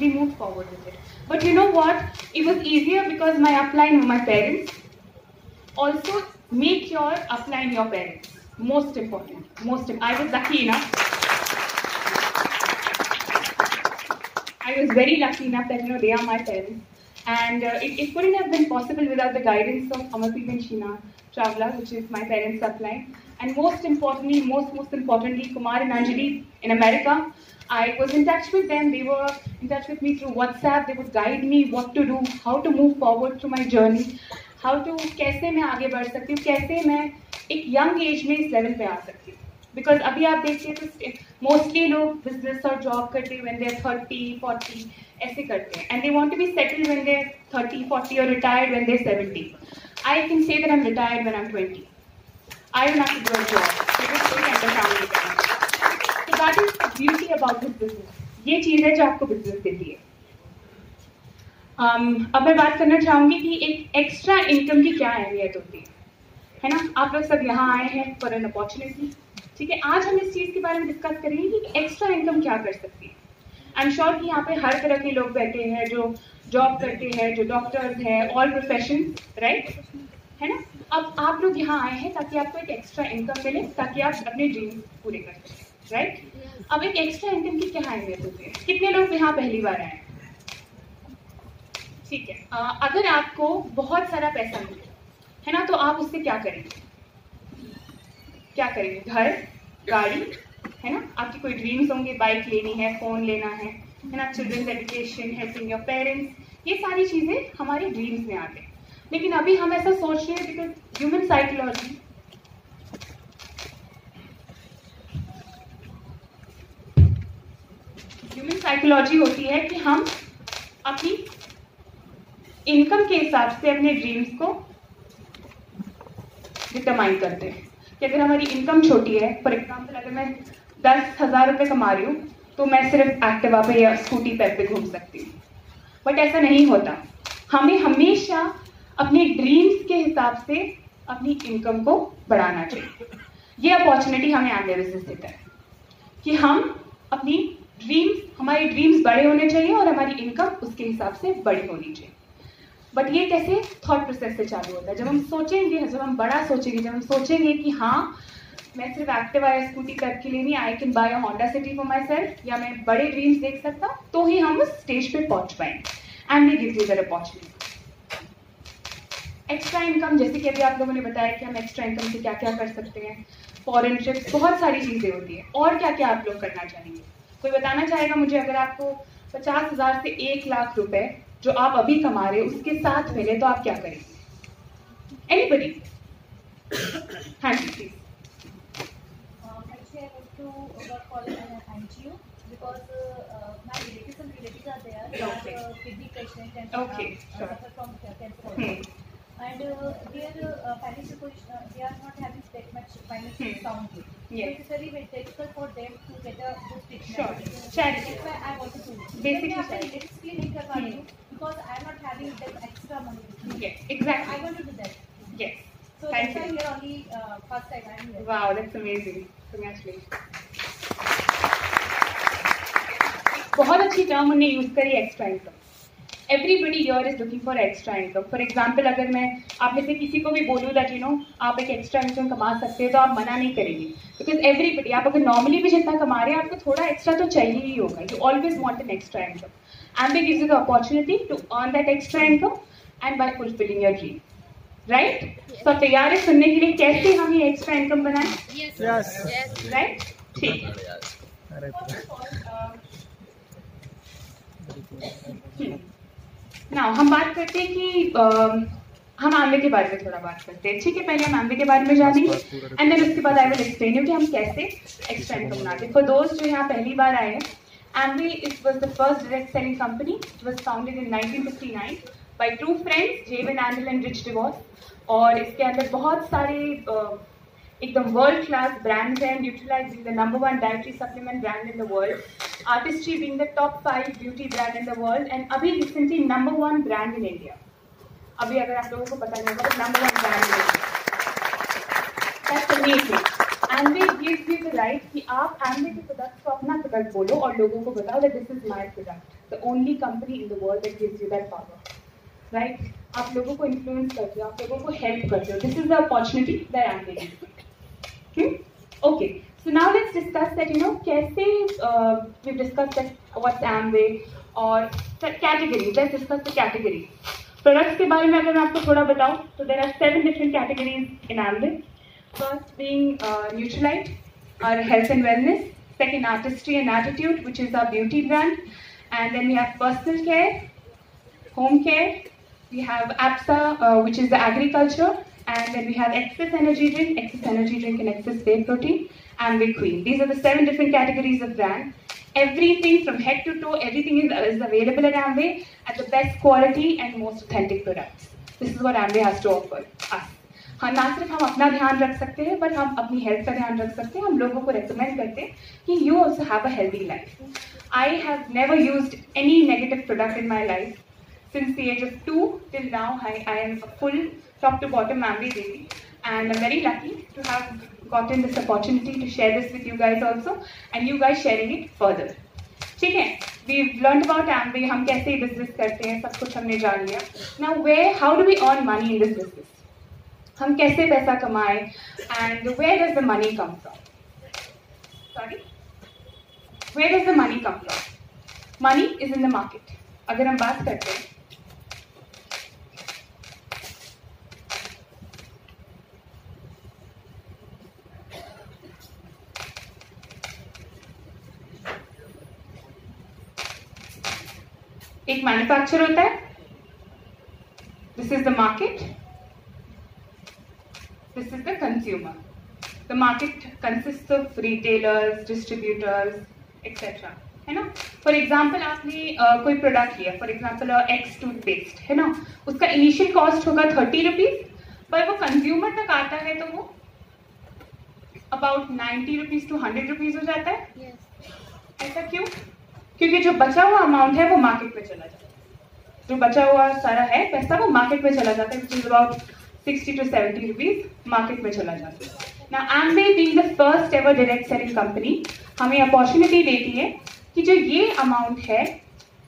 we moved forward with it. But you know what? It was easier because my upline were my parents. Also, make your upline your parents. Most important. Most. Im- I was lucky enough. I was very lucky enough that you know they are my parents, and uh, it, it couldn't have been possible without the guidance of Amarpreet and Sheena Chawla, which is my parents' upline, and most importantly, most most importantly, Kumar and Anjali in America. I was in touch with them. They were in touch with me through WhatsApp. They would guide me what to do, how to move forward through my journey, how to कैसे मैं आगे बढ़ सकती हूँ, कैसे मैं एक young age में इस लेवल पे आ सकती हूँ. बिकॉज़ अभी आप देखिए तो मोस्टली लोग बिज़नेस और जॉब करते हैं व्हेन दे थर्टी फोर्टी ऐसे करते हैं and they want to be settle when they thirty forty और retired when they seventy I can say that I am retired when I am twenty I will not do a job that is beauty about business ये चीज़ है जो आपको business देती है। Um, अब मैं बात करना चाहूँगी कि एक एक्स्ट्रा इनकम की क्या अहमियत होती है। है ना? आप लोग सब यहाँ आए हैं फॉर एन अपॉर्चुनिटी ठीक है? आज हम इस चीज़ के बारे में डिस्कस करेंगे कि एक्स्ट्रा इनकम क्या कर सकती है। आई एम श्योर कि यहाँ पे हर तरह के लोग बैठे हैं जो जॉब करते हैं जो डॉक्टर्स हैं ऑल प्रोफेशन राइट है ना? अब आप लोग यहाँ आए हैं ताकि आपको एक एक्स्ट्रा इनकम मिले ताकि आप अपने ड्रीम पूरे कर सकें। राइट अब एक एक्स्ट्रा इनकम की क्या कितने लोग यहाँ पहली बार आए? ठीक है। अ, अगर आपको बहुत सारा पैसा मिले है ना तो आप उससे क्या करेंगे? क्या करेंगे? घर गाड़ी है ना? आपकी कोई ड्रीम्स होंगे बाइक लेनी है फ़ोन लेना है है ना? Childrens education helping your parents ये सारी चीज़ें हमारी ड्रीम्स में आते हैं। लेकिन अभी हम ऐसा सोच रहे हैं because human psychology human psychology होती है कि हम अपनी इनकम के हिसाब से अपने ड्रीम्स को डिटरमाइन करते हैं। कि अगर हमारी इनकम छोटी है फॉर एग्ज़ाम्पल अगर मैं दस हज़ार रुपये कमा रही हूँ तो मैं सिर्फ़ एक्टिवा पे या स्कूटी पे पे घूम सकती हूँ। बट ऐसा नहीं होता। हमें हमेशा अपने ड्रीम्स के हिसाब से अपनी इनकम को बढ़ाना चाहिए। ये अपॉर्चुनिटी हमें आगे बिज़नेस देता है। कि हम अपनी ड्रीम्स हमारे ड्रीम्स बड़े होने चाहिए और हमारी इनकम उसके हिसाब से बड़ी होनी चाहिए। बट ये कैसे थॉट प्रोसेस से चालू होता है? जब हम सोचेंगे, जब हम बड़ा सोचेंगे, जब हम सोचेंगे कि हाँ मैं सिर्फ़ एक्टिवा या स्कूटी करके नहीं I can buy a Honda City for myself या मैं बड़े ड्रीम्स देख सकता हूँ तो ही हम उस स्टेज पे पहुँच पाएँगे। And we give you the opportunity extra income जैसे कि अभी आप लोगों ने बताया कि हम एक्स्ट्रा इनकम से क्या क्या कर सकते हैं। फॉरन ट्रिप्स बहुत सारी चीज़ें होती हैं। और क्या क्या आप लोग करना चाहेंगे? कोई बताना चाहेगा मुझे अगर आपको पचास हज़ार से एक लाख रुपए जो आप अभी कमा रहे हो उसके साथ मिले तो आप क्या करेंगे एनी बडी हाँ जी please Okay, sure. And uh, their uh, financial position, uh, they are not having that much financial Hmm. sound. Yes. So it is very, very difficult for them to get a good treatment. Sure. Charity. That's why I want to do. it. Basically के लिए नहीं कर पा रही Hmm. because I am not having that extra money. with me. yes I want to do that. yes So Thank that's why you. here only uh, first time I am here. wow that's amazing congratulations बहुत अच्छी term उन्हें use करी extra income everybody your is looking for extra income for example अगर मैं आप में से किसी को भी बोलूँ दैट यू नो आप एक एक्स्ट्रा इनकम कमा सकते हो तो आप मना नहीं करेंगे. बिकॉज़ एवरीबडी आप अगर नॉर्मली भी जितना कमा रहे हैं आपको थोड़ा एक्स्ट्रा तो चाहिए ही होगा. You always want an extra income and they gives you the opportunity to earn that extra income and by fulfilling your dream right तो आप तैयार है सुनने के लिए कैसे हम ये एक्स्ट्रा इनकम बनाएँ? Yes. Yes. Yes. राइट ठीक. है अरे नाउ हम बात करते हैं कि अम, हम आंबे के बारे में थोड़ा बात करते हैं ठीक है पहले हम आंबे के बारे में जानेंगे एंड देन उसके बाद आई विल एक्सप्लेन यू कि हम कैसे एक्स्ट्रा इनकम बनाते हैं फॉर दोस्त जो यहाँ पहली बार आए हैं Amway it was the first direct selling company. It was founded in 1959 by two friends, Javen Andel and Rich DeVos. और इसके अंदर बहुत सारे अ, एकदम world class brands and utilize the number one dietary supplement brand in the world Artistry being the top five beauty brand in the world and अभी recently number one brand in India अभी अगर आप लोगों को पता नहीं होगा तो number one brand in right कि आप एमवे के प्रोडक्ट को अपना प्रोडक्ट बोलो और लोगों को बताओ that this is my product the only company in the world that gives you that power right आप लोगों को इन्फ्लुएंस करते हो, आप लोगों को हेल्प करते हो. This is the opportunity that I category products के बारे में अगर मैं आपको थोड़ा बताऊँ तो there are seven different categories in um Amway first being Nutrilite our health and wellness second Artistry and attitude which is our beauty brand and then you have personal care home care you have एप्सा which is the agriculture and then we have excess energy drink excess energy drink and excess whey protein Amway Queen. These are the seven different categories of brand. Everything from head to toe, everything is, is available at Amway at the best quality and most authentic products. This is what Amway has to offer us. हाँ ना सिर्फ हम अपना ध्यान रख सकते हैं but हम अपनी हेल्थ का ध्यान रख सकते हैं हम लोगों को रेकमेंड करते हैं कि you also have a healthy life I have never use any negative product in my life since the age of two till now, I, I am a full top to bottom Amway baby, and I'm very lucky to have gotten this opportunity to share this with you guys also and you guys sharing it further. ठीक है we learn about Amway हम कैसे business करते हैं सब कुछ हमने जान लिया now we how do we earn money in this business हम कैसे पैसा कमाएं and where does the money come from sorry where does the money come from money is in the market अगर हम बात करते हैं मैन्युफैक्चर होता है? This is the market this is the consumer the market consist of retailers distributors etcetera है ना? For example आपने uh, कोई प्रोडक्ट लिया फॉर एग्ज़ाम्पल एक्स टूथपेस्ट है ना? उसका इनिशियल कॉस्ट होगा थर्टी रुपीज़ पर वो कंज्यूमर तक आता है तो वो about ninety rupees two hundred rupees हो जाता है? Yes. ऐसा क्यों? क्योंकि जो बचा हुआ अमाउंट है, वो मार्केट में चला जाता है। जो बचा हुआ सारा है, पैसा, वो मार्केट में चला जाता है about sixty to seventy rupees market में चला जाता है। ना Amway being the first ever direct selling company हमें अपॉर्चुनिटी देती है कि जो ये अमाउंट है,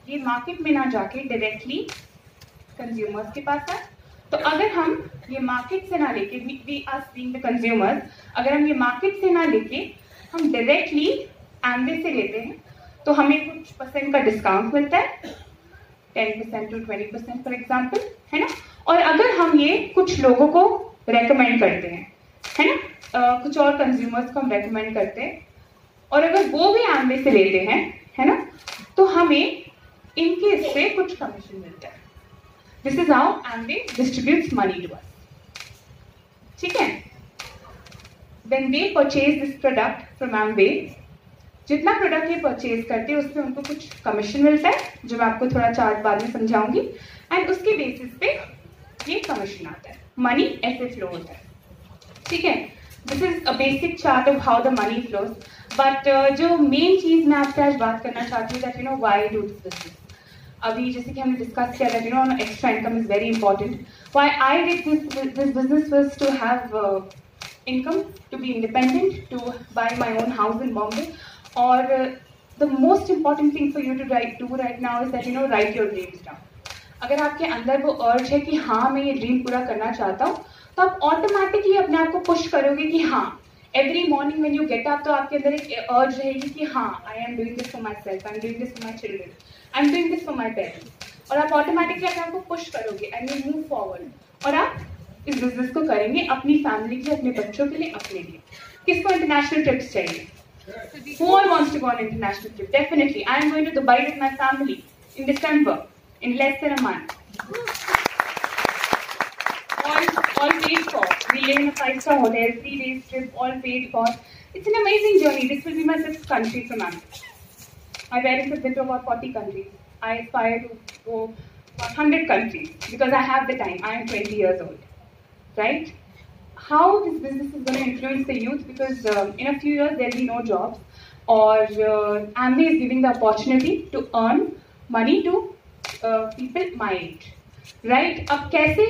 ये मार्केट में ना जाके डायरेक्टली कंज्यूमर्स के पास है तो अगर हम ये मार्केट से ना लेके we are being the consumers अगर हम ये मार्केट से ना लेके, हम डायरेक्टली एमबे से लेते हैं तो हमें कुछ परसेंट का डिस्काउंट मिलता है ten percent to twenty percent for example है ना? और अगर हम ये कुछ लोगों को रेकमेंड करते हैं है ना? uh, कुछ और कंज्यूमर्स को हम रेकमेंड करते हैं और अगर वो भी एमवे से लेते हैं है ना? तो हमें इनके इससे कुछ कमीशन मिलता है। This is how Amway distribute money to us ठीक है? When they purchase this product from Amway, जितना प्रोडक्ट ये परचेज करते हैं, उसमें उनको कुछ कमीशन मिलता है, जो मैं आपको थोड़ा चार्ट बाद में समझाऊँगी। एंड उसके बेसिस पे ये कमीशन आता है। मनी ऐसे फ्लो होता है। ठीक है? This is a basic chart of how the money flows but जो मेन चीज़ मैं आपसे आज बात करना चाहती हूँ know why do this business अभी जैसे कि हमने डिस्कस किया that you know extra income is very important why I did this this business was to have income to be independent, to buy my own house in Bombay. और the most important thing for you to right do right now is that you know write your dreams down अगर आपके अंदर वो अर्ज़ है कि हाँ मैं ये ड्रीम पूरा करना चाहता हूँ तो आप ऑटोमेटिकली अपने आप को पुश करोगे कि हाँ every morning when you get up तो आपके अंदर एक अर्ज़ रहेगी कि हाँ I am doing this for myself I am doing this for my children I am doing this for my parents और आप ऑटोमेटिकली अपने आप को पुश करोगे एंड यू मूव फॉरवर्ड और आप इस बिज़नेस को करेंगे अपनी फैमिली के लिए, अपने बच्चों के लिए, अपने लिए. किसको इंटरनेशनल ट्रिप्स चाहिए? Who all wants to go on an international trip? Definitely. I am going to Dubai with my family in December, in less than a month. All, all paid for. We live in a five-star hotel, three days trip, all paid for. It's an amazing journey. This will be my sixth country from America. My parents have been to about 40 countries. I aspire to go 100 countries because I have the time. I am 20 years old. Right? How this business is going to influence the youth because uh, in a few years there'll be no jobs or uh, Amway is giving the opportunity to earn money to uh, people my age. Right? अब कैसे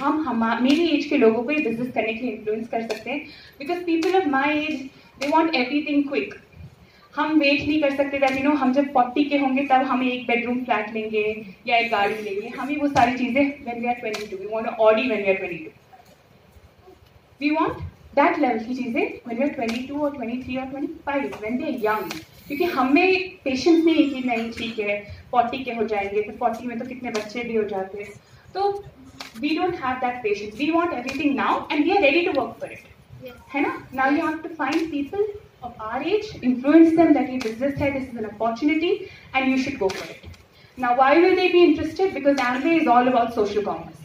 हम हम मेरी as के लोगों को ये business करने के लिए इन्फ्लुएंस कर सकते हैं because people of my age they want everything quick हम वेट नहीं कर सकते दैट यू नो हम जब 40 के होंगे तब हम एक बेडरूम फ्लैट लेंगे या एक गाड़ी लेंगे हमें वो सारी चीज़ें when we are 22 we want Audi when we are 22 we want that level की चीज़ें व्हेन वी आर 22 और 23 और 25 व्हेन दे आर यंग क्योंकि हमें पेशेंस नहीं है कि नहीं ठीक है 40 के हो जाएँगे तो 40 में तो कितने बच्चे भी हो जाते हैं तो we don't have that patience we want everything now and we are ready to work for it है ना now you have to find people of our age influence them that ये business है this is an opportunity and you should go for it now why will they be interested because Amway is all about social commerce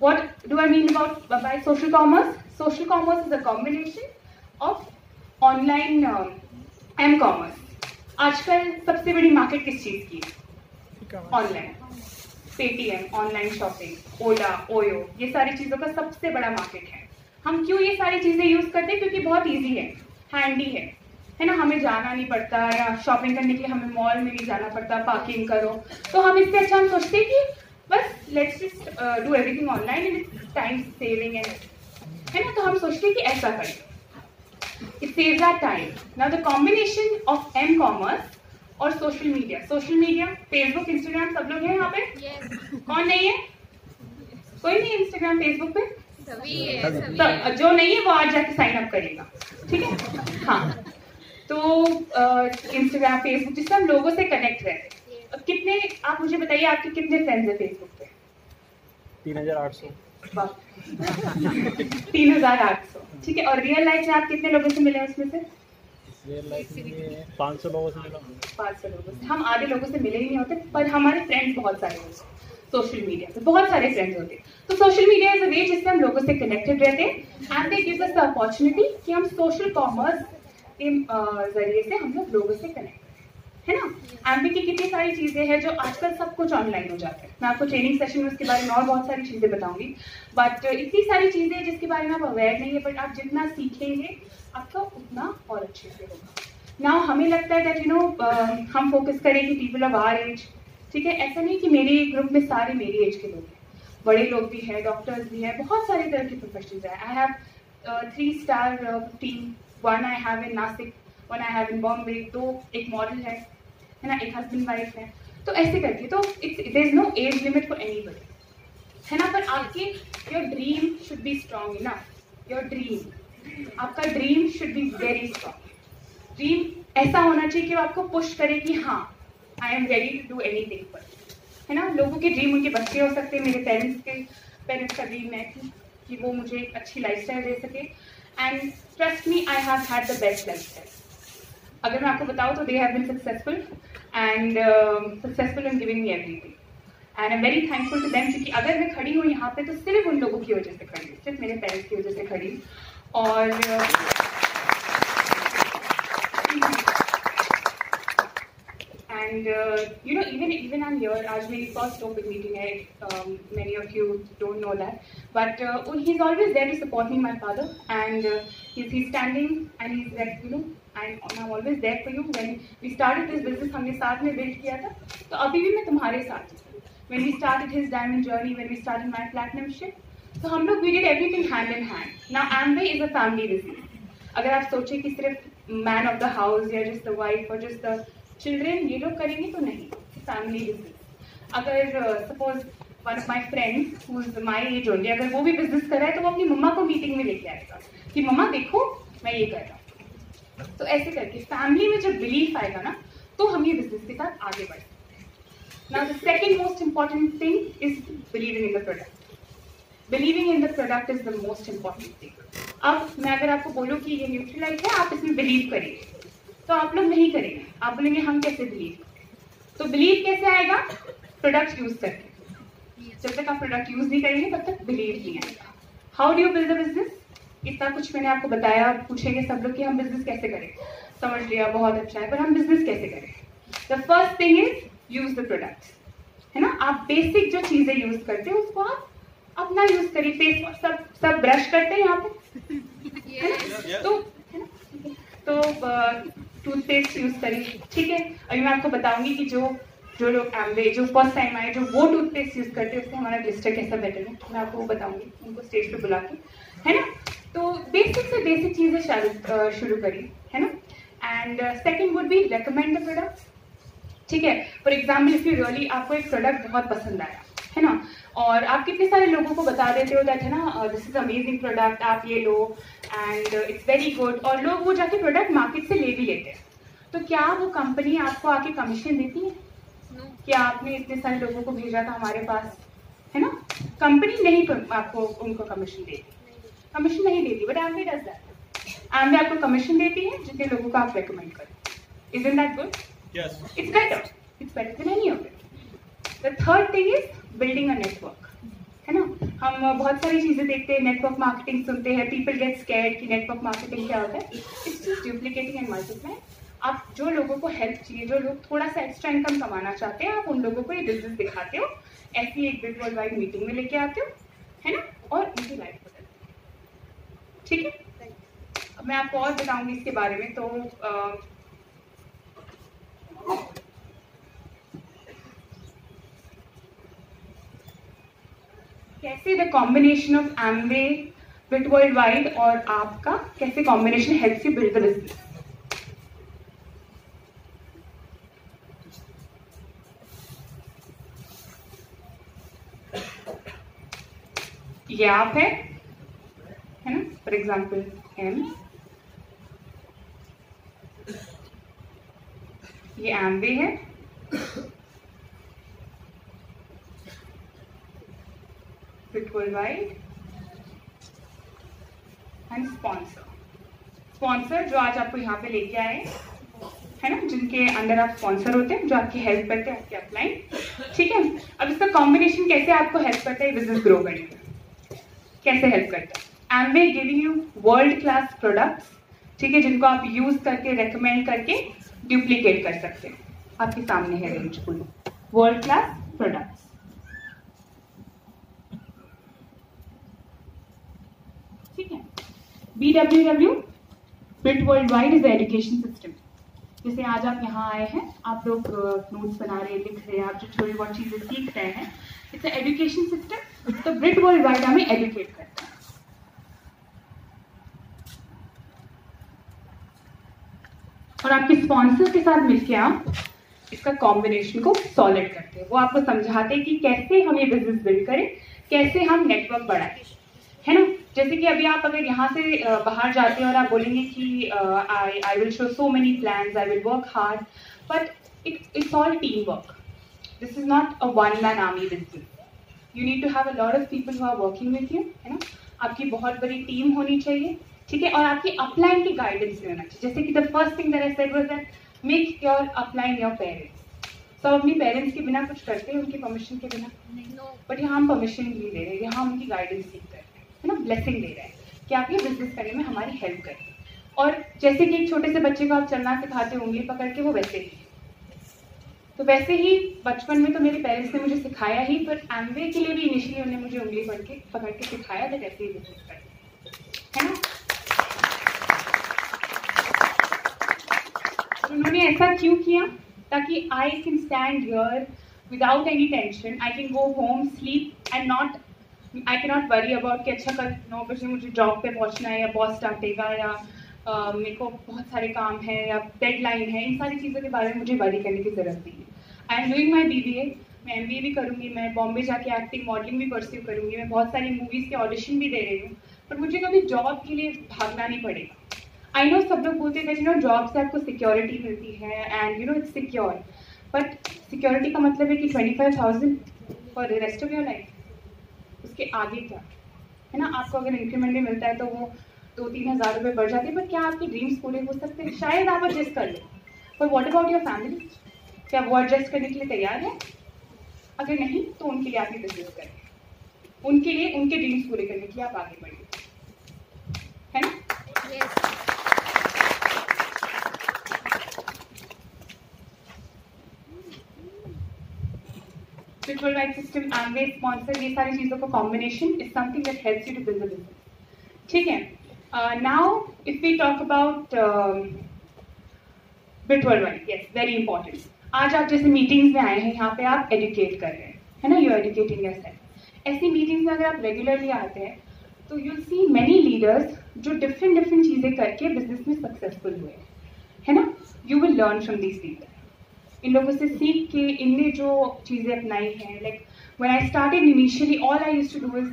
what do I mean about by social commerce? Social commerce is a combination of online um, M commerce. आजकल सबसे बड़ी market किस चीज़ की? Online Paytm online shopping Ola Oyo ये सारी चीज़ों का सबसे बड़ा मार्केट है। हम क्यों ये सारी चीज़ें यूज़ करते हैं? क्योंकि बहुत इजी है हैंडी है। है ना? हमें जाना नहीं पड़ता या शॉपिंग करने के लिए हमें मॉल में नहीं जाना पड़ता पार्किंग करो। तो हम इससे अच्छा हम सोचते हैं कि let's just do everything online and it's time saving and है ना? तो हम सोचते हैं कि ऐसा करें। It saves our time. Now the combination of m-commerce और social media social media Facebook Instagram सब लोग हैं यहाँ पे? Yes. कौन नहीं है? कोई नहीं इंस्टाग्राम फेसबुक पे? सभी है सभी तो है। जो नहीं है वो आज जाके साइन अप करेगा। ठीक है? हाँ। तो इंस्टाग्राम फेसबुक जिससे हम लोगों से कनेक्ट रहते हैं कितने आप मुझे बताइए आपके कितने फ्रेंड्स हैं फेसबुक पे? तीन हज़ार आठ सौ। तीन हज़ार आठ सौ। ठीक है और रियल लाइफ में आप कितने लोगों से मिले उसमें से? पाँच सौ लोगों से मिला। पाँच सौ लोगों से। हम आधे लोगों से मिले ही नहीं होते पर हमारे फ्रेंड्स बहुत सारे होते हैं सोशल मीडिया पे बहुत सारे फ्रेंड्स होते हैं। तो social media is a way जिससे हम लोगों से कनेक्टेड रहते हैं and they gives us the opportunity कि हम सोशल कॉमर्स के ज़रिए से हम लोग लोगों से कनेक्ट है ना? एमबी की कितनी सारी चीज़ें हैं जो आजकल सब कुछ ऑनलाइन हो जाता है। मैं आपको ट्रेनिंग सेशन में उसके बारे में और बहुत सारी चीज़ें बताऊँगी। बट इतनी सारी चीज़ें जिसके बारे में आप अवेयर नहीं है बट आप जितना सीखेंगे, आपका उतना और अच्छे से होगा। ना हमें लगता है दैट यू नो हम फोकस करें कि पीपल ऑफ़ आर एज ठीक है? ऐसा नहीं कि मेरे ग्रुप में सारे मेरी एज के लोग हैं। बड़े लोग भी हैं डॉक्टर्स भी हैं, बहुत सारे तरह के प्रोफेशन हैं। I have three star team one I have in Nashik one I have in Bombay दो एक मॉडल है। है ना एक हस्बैंड वाइफ है। तो ऐसे करके तो it's there is no age limit for anybody है ना? पर आपकी your dream should be strong ना योर ड्रीम आपका dream should be very strong dream ऐसा होना चाहिए कि वो आपको पुश करे कि हाँ I am ready to do anything पर है ना? लोगों के ड्रीम उनके बच्चे हो सकते हैं मेरे पेरेंट्स के पेरेंट्स का ड्रीम है कि, कि वो मुझे अच्छी लाइफ दे सके। And trust me I have had the best life अगर मैं आपको बताऊँ तो they have been successful and successful in giving me everything and I am very thankful to them क्योंकि अगर मैं खड़ी हूँ यहाँ पे तो सिर्फ़ उन लोगों की वजह से खड़ी हूँ सिर्फ़ मेरे पेरेंट्स की वजह से खड़ी और and you know even even I am here आज मेरी फ़र्स्ट ओपन मीटिंग है um, many of you don't know that he well, he's always there to support me my father and uh, he's, he's standing and he's like I am always there for business हमने साथ में build किया था तो अभी भी मैं तुम्हारे साथ when we started his diamond journey when we started my platinumship तो हम लोग we did everything hand in hand now Amway is a family business अगर आप सोचे कि सिर्फ़ मैन ऑफ़ द हाउस या जस्ट द और जस्ट द चिल्ड्रेन ये लोग करेंगे तो नहीं फैमिली बिज़नेस अगर suppose one of my friends my age only अगर वो भी बिज़नेस कर रहा है तो वो अपनी मम्मा को मीटिंग में लेके आएगा कि, मम्मा, देखो, मैं ये कर रहा हूँ। तो ऐसे करके फैमिली में जब बिलीफ आएगा ना तो हम ये बिज़नेस के साथ आगे बढ़ now the second most important thing is believing in the product believing in the product is the most important thing अब मैं अगर आपको बोलूँ कि ये न्यूट्रलाइज है, आप इसमें बिलीव करेंगे। तो आप लोग नहीं करेंगे। आप बोलेंगे, हम कैसे बिलीव तो बिलीव कैसे आएगा? प्रोडक्ट यूज़ करके। जब तक आप प्रोडक्ट यूज़ नहीं करेंगे, तब तक बिलीव नहीं आएगा। How do build the business इतना कुछ मैंने आपको बताया आप पूछेंगे सब लोग कि हम बिज़नेस कैसे करें। समझ लिया बहुत अच्छा है पर हम बिज़नेस कैसे करें? The first thing is use the product है ना? आप बेसिक जो चीज़ें यूज़ करते हैं उसको आप अपना यूज़ करिए। फेस वॉश सब सब ब्रश करते हैं यहाँ पे? तो है ना? तो टूथपेस्ट यूज़ करिए। ठीक है? अभी मैं आपको बताऊँगी कि जो जो लोग एमवे जो फ़र्स्ट टाइम आए जो वो टूथपेस्ट यूज़ करते हैं उससे हमारा ग्लिस्टर कैसा बेटर है। मैं आपको वो बताऊँगी उनको स्टेज पे बुला के है ना? तो बेसिक से बेसिक चीज़ें शायद शुरू करिए है ना? And second would be recommend the products ठीक है? For example if you really आपको एक प्रोडक्ट बहुत पसंद आया है ना? और आप कितने सारे लोगों को बता देते हो दैट है ना दिस इज़ अमेजिंग प्रोडक्ट आप ये लो एंड इट्स वेरी गुड और लोग वो जाके प्रोडक्ट मार्केट से ले भी लेते हैं। तो क्या वो कंपनी आपको आके कमीशन देती है? No. क्या आपने इतने सारे लोगों को भेजा था हमारे पास है ना? कंपनी नहीं आपको उनको कमीशन देती। कमीशन नहीं देती but Amway does that Amway आपको कमीशन देती है जितने लोगों को आप रेकमेंड करें is in that good it's better. It's better than any of it. The third thing is building a network. है ना? हम बहुत सारी चीज़ें देखते हैं नेटवर्क मार्केटिंग सुनते हैं पीपल गेट स्कैर्ड कि नेटवर्क मार्केटिंग क्या होता है। It's just duplicating and multiply आप जो लोगों को हेल्प चाहिए जो लोग थोड़ा सा एक्स्ट्रा इनकम कमाना चाहते हैं आप उन लोगों को ये बिज़नेस दिखाते हो। ऐसी एक बिग वर्ल्ड वाइड मीटिंग में लेके आते हो है ना? और उनकी लाइफ ठीक है? अब मैं आपको और बताऊँगी इसके बारे में तो आ, कैसे the combination of Amway with Worldwide और आपका कैसे combination help you build the business ये आप है? फॉर एग्ज़ाम्पल एम ये एमवे है। Worldwide and sponsor sponsor जो आज आपको यहाँ पे लेके आए है ना? जिनके अंडर आप स्पॉन्सर होते हैं, जो आपकी हेल्प करते हैं, आपके अपलाइन ठीक है? अब इसका कॉम्बिनेशन कैसे आपको हेल्प करता है? बिज़नेस ग्रो करने में कैसे हेल्प करता है? Amway giving you world class products ठीक है, जिनको आप यूज़ करके रेकमेंड करके डुप्लीकेट कर सकते हैं। आपके सामने है range full world class products ठीक है? B W W Britt Worldwide is education system जैसे आज आप यहाँ आए हैं, आप लोग नोट्स बना रहे लिख रहे हैं, आप जो थोड़ी बहुत चीज़ें सीख रहे हैं इट्स एजुकेशन सिस्टम तो ब्रिट वर्ल्ड वाइड हमें एजुकेट करता है। और आपके स्पॉन्सर के साथ मिलकर आप इसका कॉम्बिनेशन को सॉलिड करते हैं। वो आपको समझाते हैं कि कैसे हम ये बिज़नेस बिल्ड करें, कैसे हम नेटवर्क बढ़ाएँ। है ना? जैसे कि अभी आप अगर यहाँ से बाहर जाते हैं और आप बोलेंगे कि I I will show so many plan I will work hard but it it's all team work this is not a one man army business you need to have a lot of people who are working with you है ना? आपकी बहुत बड़ी team होनी चाहिए। ठीक है? और आपकी अपलाइन की गाइडेंस में होना चाहिए। जैसे कि the first thing that I said was that make your upline your parents सब अपनी पेरेंट्स के बिना कुछ करते हैं उनकी परमिशन के बिना? बट यहाँ हम परमिशन नहीं दे रहे हैं यहाँ हम उनकी गाइडेंस सीख रहे हैं। है ना? ब्लेसिंग दे रहे हैं कि आप ये बिज़नेस करने में हमारी हेल्प करें। और जैसे कि एक छोटे से बच्चे को आप चलना सिखाते हो उंगली पकड़ के वो वैसे ही तो वैसे ही बचपन में तो मेरे पेरेंट्स ने मुझे सिखाया ही पर एमवे के लिए भी इनिशियली उन्होंने मुझे उंगली पकड़ के पकड़ के सिखाया था कैसे ही बिज़नेस करें है ना उन्होंने ऐसा क्यों किया ताकि I can stand here without any tension I can go home sleep and not I can not worry about कि अच्छा कल नौ बजे मुझे जॉब पे पहुँचना है या बॉस डांटेगा या uh, मेरे को बहुत सारे काम है या डेडलाइन है इन सारी चीज़ों के बारे में मुझे वरी करने की ज़रूरत नहीं है। I am doing my B B A मैं एम बी ए भी करूँगी मैं बॉम्बे जाके एक्टिंग मॉडलिंग भी परस्यू करूँगी मैं बहुत सारी मूवीज़ के ऑडिशन भी दे रही हूँ पर मुझे कभी जॉब के लिए भागना नहीं पड़ेगा। आई नो सब लोग बोलते थे यू नो जॉब से आपको सिक्योरिटी मिलती है and you know it's secure but security का मतलब है कि twenty five thousand for the rest of your life उसके आगे क्या? है ना? आपको अगर इंक्रीमेंट भी मिलता है तो वो दो तीन हज़ार रुपये बढ़ जाते हैं बट क्या आपके ड्रीम्स पूरे हो सकते हैं? शायद आप एडजस्ट कर लो। पर वॉट अबाउट योर फैमिली क्या वो एडजस्ट करने के लिए तैयार है? अगर नहीं तो उनके लिए आप ये करें। उनके लिए, उनके ड्रीम्स पूरे करने के लिए आप आगे बढ़िए। है ना? Yes. Digital Worldwide system Amway sponsor ये सारी चीज़ों का combination is something that helps you to build a business ठीक है? Now if we talk about Britt Worldwide yes very important आज आप जैसे मीटिंग्स में आए हैं, यहाँ पे आप एडुकेट कर रहे हैं, है ना? यू एडुकेटिंग योर सेल्फ ऐसी मीटिंग्स में अगर आप रेगुलरली आते हैं तो यू सी मेनी लीडर्स जो डिफरेंट डिफरेंट चीज़ें करके बिज़नेस में सक्सेसफुल हुए हैं, है ना? You will learn from this leaders इन लोगों से सीख के इनने जो चीज़ें अपनाई हैं। Like one I started initially all I use to do is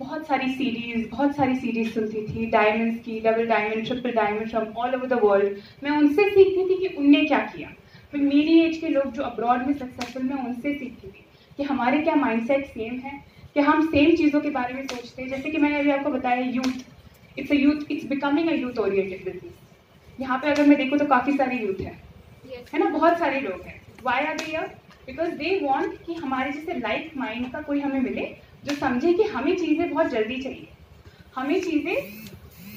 बहुत सारी सीरीज़ बहुत सारी सीरीज़ सुनती थी। डायमंड्स की double diamond triple diamond from all over the world मैं उनसे सीखती थी कि उनने क्या किया। फिर मेरी एज के लोग जो अब्रॉड में सक्सेसफुल मैं उनसे सीखती थी कि हमारे क्या माइंडसेट सेम है, कि हम सेम चीज़ों के बारे में सोचते हैं। जैसे कि मैंने अभी आपको बताया youth it's a youth it's becoming a youth oriented business यहाँ पे अगर मैं देखूँ तो काफ़ी सारी यूथ है। है ना, बहुत सारे लोग हैं। Why are they because they want कि हमारे जैसे लाइक माइंड का कोई हमें मिले, जो समझे कि हमें चीज़ें बहुत जल्दी चाहिए। हमें चीज़ें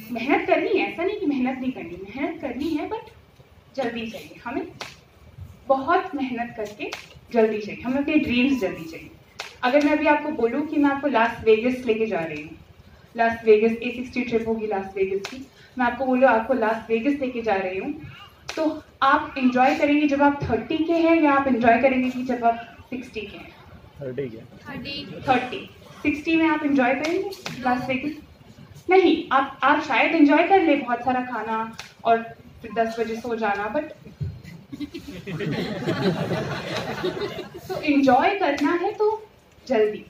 मेहनत करनी है, ऐसा नहीं कि मेहनत नहीं करनी। मेहनत करनी है बट जल्दी चाहिए। हमें बहुत मेहनत करके जल्दी चाहिए। हमें अपने ड्रीम्स जल्दी चाहिए। अगर मैं अभी आपको बोलूँ कि मैं आपको लास्ट वेगस लेके जा रही हूँ। Last Vegas a sixty trip होगी लास्ट वेगस की। मैं आपको बोलूँ, आपको लास्ट वेगस लेके जा रही हूँ। तो आप इंजॉय करेंगे जब आप थर्टी के हैं या आप इंजॉय करेंगे कि जब आप सिक्सटी के हैं? थर्टी के। थर्टी। सिक्सटी में आप इंजॉय करेंगे? लास्ट वेगस नहीं आप आप शायद इंजॉय कर ले बहुत सारा खाना और फिर दस बजे सो जाना बट तो इंजॉय करना है तो जल्दी।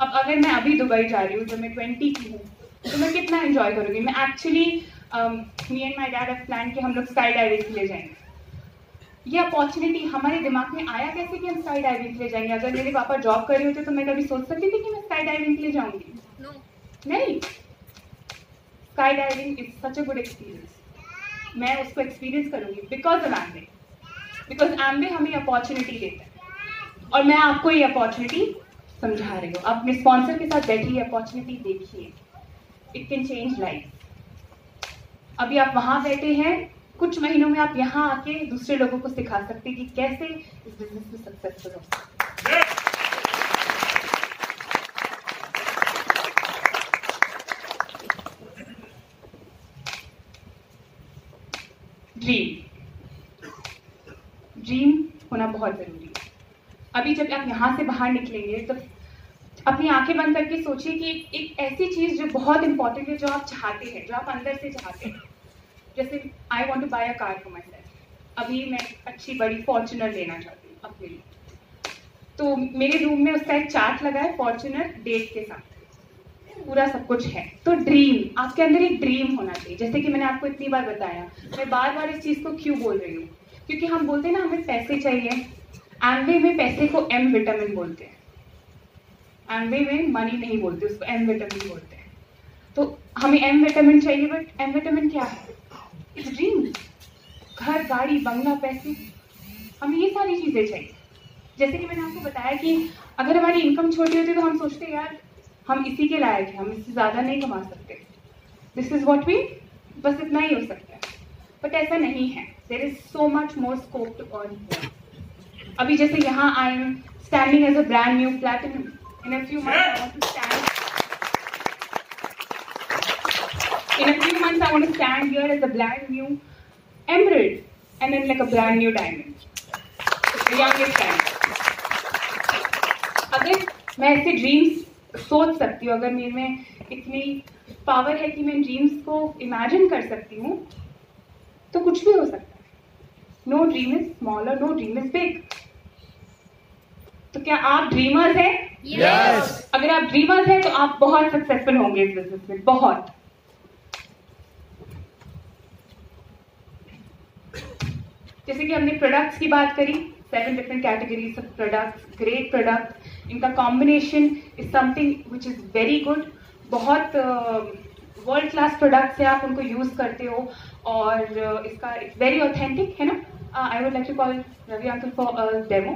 अब अगर मैं अभी दुबई जा रही हूँ जब मैं ट्वेंटी की हूँ तो मैं कितना एंजॉय करूँगी? मैं actually me and my dad plan कि हम लोग स्काई डाइविंग के लिए जाएँगे। ये अपॉर्चुनिटी हमारे दिमाग में आया कैसे कि हम स्काई डाइविंग के लिए जाएँगे? अगर मेरे पापा जॉब कर रहे होते तो मैं कभी सोच सकती थी कि मैं स्काई डाइविंग के लिए जाऊँगी। No. नहीं। Sky diving is such a good experience मैं उसको एक्सपीरियंस करूँगी because of Amway because Amway हमें अपॉर्चुनिटी देता है। और मैं आपको ये अपॉर्चुनिटी समझा रही हूँ। आप अपने स्पॉन्सर के साथ बैठिए अपॉर्चुनिटी देखिए। इट कैन चेंज लाइफ अभी आप वहाँ बैठे हैं कुछ महीनों में आप यहाँ आके दूसरे लोगों को सिखा सकते हैं कि कैसे इस बिज़नेस में सक्सेसफुल हो ड्रीम ड्रीम होना बहुत ज़रूरी है। अभी जब आप यहाँ से बाहर निकलेंगे तो अपनी आँखें बंद करके सोचिए कि एक ऐसी चीज़ जो बहुत इंपॉर्टेंट है, जो आप चाहते हैं, जो आप अंदर से चाहते हैं। जैसे I want to buy a car for myself अभी मैं अच्छी बड़ी फॉर्चुनर लेना चाहती हूँ अपने लिए। तो मेरे रूम में उसका एक चार्ट लगा है फॉर्चुनर डेट के साथ। पूरा सब कुछ है। तो ड्रीम आपके अंदर एक ड्रीम होना चाहिए। जैसे कि मैंने आपको इतनी बार बताया, मैं बार बार इस चीज़ को क्यों बोल रही हूँ? क्योंकि हम बोलते हैं ना, हमें पैसे चाहिए। एमवे में पैसे को एम विटामिन बोलते हैं। एमवे में मनी नहीं बोलते, उसको एम विटामिन बोलते हैं। तो हमें एम विटामिन चाहिए बट एम विटामिन क्या है? इट्स ड्रीम घर गाड़ी बंगला पैसे। हमें ये सारी चीज़ें चाहिए। जैसे कि मैंने आपको बताया कि अगर हमारी इनकम छोटी होती तो हम सोचते हैं, यार हम इसी के लायक हैं हम इससे ज़्यादा नहीं कमा सकते। दिस इज़ वॉट वी बस इतना ही हो सकता है। बट ऐसा नहीं है। There is so much more scope to earn अभी जैसे यहाँ I am standing as a brand new platinum in a few months in a few months I want to stand here as a brand new emerald and then like a brand new diamond. The youngest diamond. अगर मैं ऐसे dreams सोच सकती हूँ अगर मेरे में इतनी पावर है कि मैं ड्रीम्स को इमेजिन कर सकती हूँ तो कुछ भी हो सकता है नो ड्रीम इज़ स्मॉल और नो ड्रीम इज़ बिग तो क्या आप ड्रीमर्स हैं Yes. अगर आप ड्रीमर्स हैं तो आप बहुत सक्सेसफुल होंगे इस बिज़नेस में बहुत जैसे कि हमने प्रोडक्ट्स की बात करी seven different categories of products great product इनका combination is something which is very good बहुत वर्ल्ड क्लास प्रोडक्ट्स है आप उनको यूज़ करते हो और uh, इसका इट्स वेरी ऑथेंटिक है ना? I would like to call Ravi uncle for demo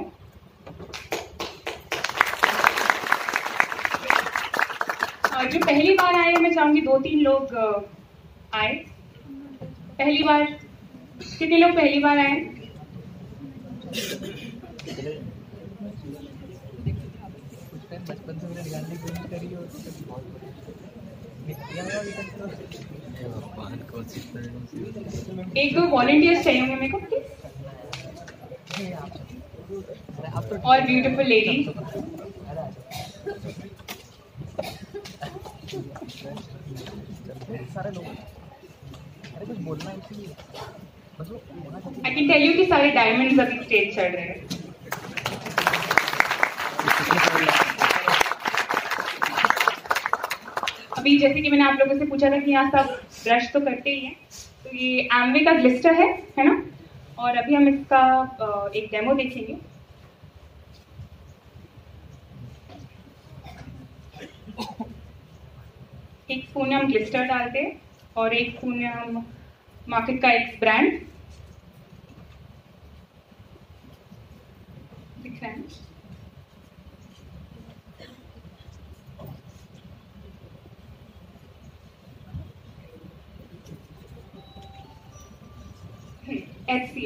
जो पहली बार आए मैं चाहूँगी दो तीन लोग uh, आए। पहली बार कितने लोग पहली बार आए एक दो वॉलेंटियर्स चाहिए होंगे मेरे को और ब्यूटीफुल लेडी सारे लोग। अरे कुछ बोलना है आई कैन टेल यू कि सारे डायमंड्स अभी स्टेज चढ़ रहे हैं। अभी जैसे कि मैंने आप लोगों से पूछा था कि यहाँ सब ब्रश तो करते ही हैं तो ये एमवे का ग्लिस्टर है है ना? और अभी हम इसका एक डेमो देखेंगे। एक स्पून हम ग्लिस्टर डालते हैं और एक स्पून हम मार्केट का एक ब्रांड दिख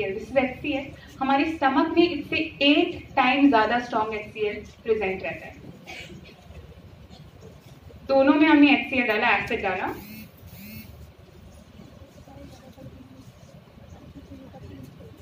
एल दिस सी एल हमारे स्टमक में इससे एट टाइम ज़्यादा स्ट्रॉन्ग एच प्रेजेंट रहता है। दोनों में हमने एच डाला एसिड डाला।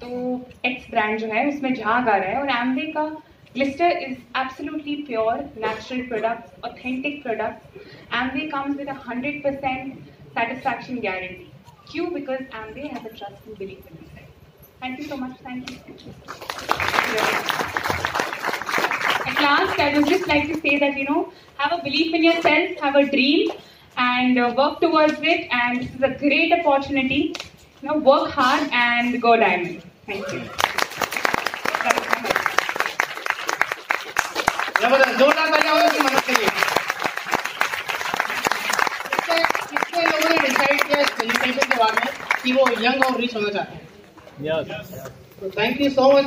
तो एक्स ब्रांड जो है उसमें झाग आ रहा है और एमवे का Glister is absolutely pure natural product authentic product Amway comes with hundred percent satisfaction guarantee क्यों because Amway has a trust and believe in thank you so much thank you At last, I would just like to say that, you know, have a belief in yourself, have a dream, and uh, work towards it. And this is a great opportunity. You know, work hard and go diamond. Thank you. That is my message. ज़बरदस्त जोरदार तालियाँ होगी उसकी मदद के लिए कितने कितने लोगों ने डिसाइड किया इस प्रेजेंटेशन के बाद में कि वो यंग और रिच होना चाहते हैं यस तो थैंक यू सो मच